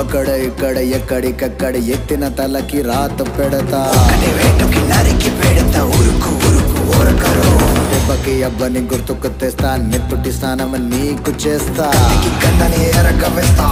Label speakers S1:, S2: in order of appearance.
S1: అక్కడ ఇక్కడ ఎక్కడికక్కడ ఎత్తిన తలకి రాత పెడతా.
S2: నరికి పెడతా ఉరుకు ఉరుకు ఊరకరు
S1: దెబ్బకి అబ్బని గుర్తుకు తెస్తా నెత్తుటి స్నానం నీకు చేస్తా.
S2: కన్నని ఎరక వేస్తా